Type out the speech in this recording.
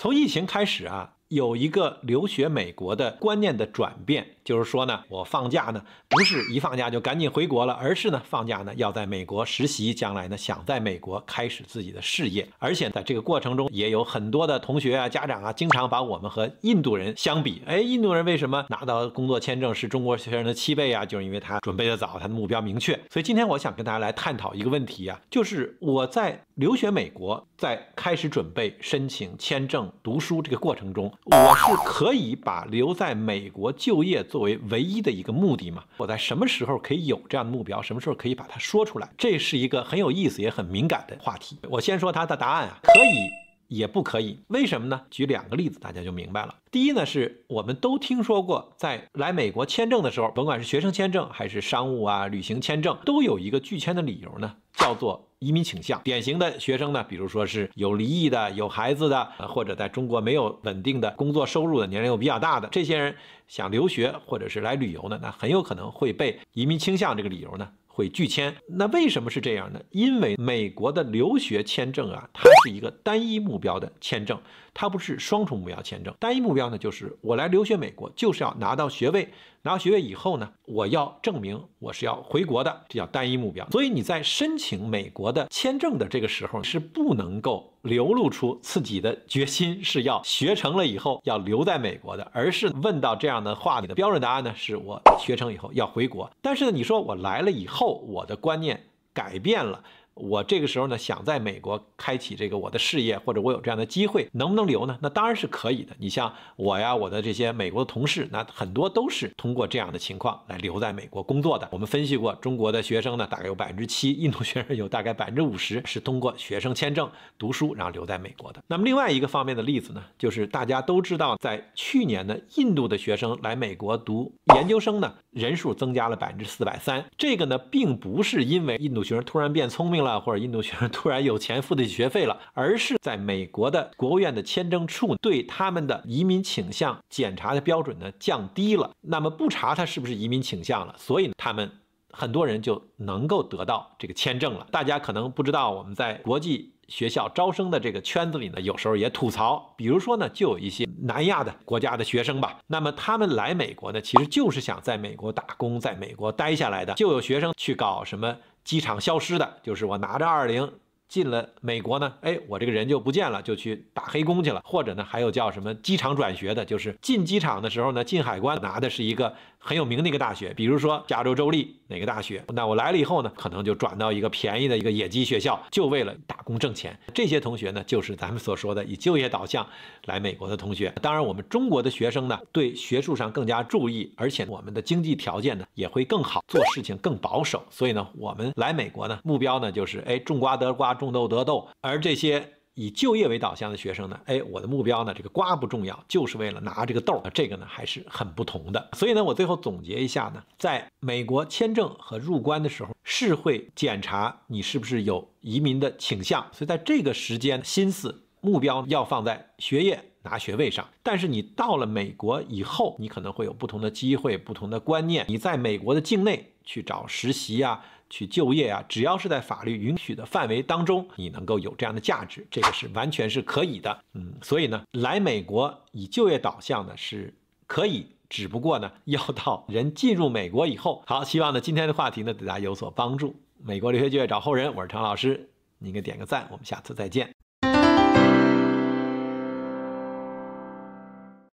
从疫情开始啊。有一个留学美国的观念的转变，就是说呢，我放假呢不是一放假就赶紧回国了，而是呢放假呢要在美国实习，将来呢想在美国开始自己的事业。而且在这个过程中，也有很多的同学啊、家长啊，经常把我们和印度人相比。哎，印度人为什么拿到工作签证是中国学生的七倍啊？就是因为他准备的早，他的目标明确。所以今天我想跟大家来探讨一个问题啊，就是我在留学美国，在开始准备申请签证、读书这个过程中。我是可以把留在美国就业作为唯一的一个目的吗？我在什么时候可以有这样的目标？什么时候可以把它说出来？这是一个很有意思也很敏感的话题。我先说他的答案啊，可以也不可以。为什么呢？举两个例子，大家就明白了。第一呢，是我们都听说过，在来美国签证的时候，甭管是学生签证还是商务啊、旅行签证，都有一个拒签的理由呢，叫做。移民倾向，典型的学生呢，比如说是有离异的、有孩子的，或者在中国没有稳定的工作收入的、年龄又比较大的这些人，想留学或者是来旅游呢，那很有可能会被移民倾向这个理由呢。会拒签，那为什么是这样呢？因为美国的留学签证啊，它是一个单一目标的签证，它不是双重目标签证。单一目标呢，就是我来留学美国，就是要拿到学位，拿到学位以后呢，我要证明我是要回国的，这叫单一目标。所以你在申请美国的签证的这个时候，是不能够流露出自己的决心是要学成了以后要留在美国的，而是问到这样的话，你的标准答案呢，是我学成以后要回国。但是呢，你说我来了以后。我的观念改变了。我这个时候呢，想在美国开启这个我的事业，或者我有这样的机会，能不能留呢？那当然是可以的。你像我呀，我的这些美国的同事，那很多都是通过这样的情况来留在美国工作的。我们分析过，中国的学生呢，大概有百分之七，印度学生有大概百分之五十是通过学生签证读书，然后留在美国的。那么另外一个方面的例子呢，就是大家都知道，在去年呢，印度的学生来美国读研究生呢，人数增加了百分之四百三。这个呢，并不是因为印度学生突然变聪明了。啊或者印度学生突然有钱付得起学费了，而是在美国的国务院的签证处对他们的移民倾向检查的标准呢降低了，那么不查他是不是移民倾向了，所以他们很多人就能够得到这个签证了。大家可能不知道，我们在国际学校招生的这个圈子里呢，有时候也吐槽，比如说呢，就有一些南亚的国家的学生吧，那么他们来美国呢，其实就是想在美国打工，在美国待下来的，就有学生去搞什么。机场消失的，就是我拿着二零进了美国呢，哎，我这个人就不见了，就去打黑工去了，或者呢，还有叫什么机场转学的，就是进机场的时候呢，进海关拿的是一个。很有名的一个大学，比如说加州州立哪个大学，那我来了以后呢，可能就转到一个便宜的一个野鸡学校，就为了打工挣钱。这些同学呢，就是咱们所说的以就业导向来美国的同学。当然，我们中国的学生呢，对学术上更加注意，而且我们的经济条件呢也会更好，做事情更保守。所以呢，我们来美国呢，目标呢就是哎种瓜得瓜，种豆得豆。而这些。以就业为导向的学生呢，哎，我的目标呢，这个瓜不重要，就是为了拿这个豆儿，这个呢还是很不同的。所以呢，我最后总结一下呢，在美国签证和入关的时候，是会检查你是不是有移民的倾向，所以在这个时间心思目标要放在学业拿学位上。但是你到了美国以后，你可能会有不同的机会、不同的观念，你在美国的境内去找实习啊。去就业啊，只要是在法律允许的范围当中，你能够有这样的价值，这个是完全是可以的。嗯，所以呢，来美国以就业导向呢是可以，只不过呢要到人进入美国以后。好，希望呢今天的话题呢对大家有所帮助。美国留学就业找后人，我是常老师，您给点个赞，我们下次再见。